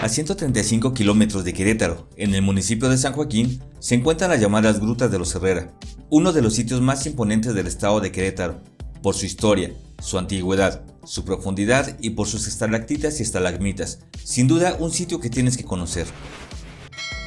A 135 kilómetros de Querétaro, en el municipio de San Joaquín, se encuentran las llamadas Grutas de los Herrera, uno de los sitios más imponentes del estado de Querétaro, por su historia, su antigüedad, su profundidad y por sus estalactitas y estalagmitas. Sin duda, un sitio que tienes que conocer.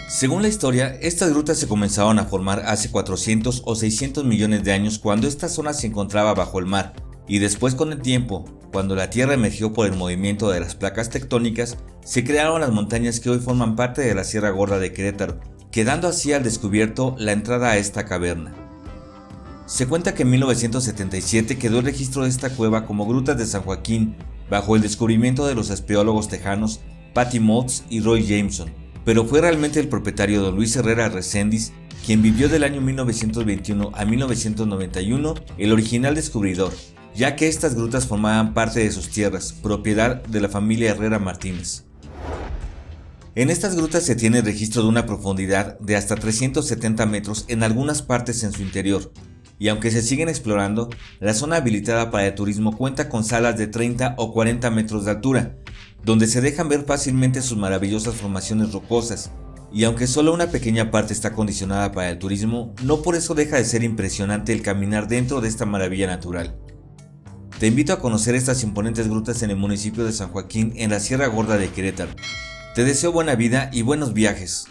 Según la historia, estas grutas se comenzaron a formar hace 400 o 600 millones de años cuando esta zona se encontraba bajo el mar, y después con el tiempo, cuando la Tierra emergió por el movimiento de las placas tectónicas, se crearon las montañas que hoy forman parte de la Sierra Gorda de Querétaro, quedando así al descubierto la entrada a esta caverna. Se cuenta que en 1977 quedó el registro de esta cueva como Grutas de San Joaquín, bajo el descubrimiento de los espeólogos tejanos Patty Motz y Roy Jameson, pero fue realmente el propietario don Luis Herrera Recendis quien vivió del año 1921 a 1991 el original descubridor, ya que estas grutas formaban parte de sus tierras, propiedad de la familia Herrera Martínez. En estas grutas se tiene registro de una profundidad de hasta 370 metros en algunas partes en su interior, y aunque se siguen explorando, la zona habilitada para el turismo cuenta con salas de 30 o 40 metros de altura, donde se dejan ver fácilmente sus maravillosas formaciones rocosas, y aunque solo una pequeña parte está condicionada para el turismo, no por eso deja de ser impresionante el caminar dentro de esta maravilla natural. Te invito a conocer estas imponentes grutas en el municipio de San Joaquín en la Sierra Gorda de Querétaro. Te deseo buena vida y buenos viajes.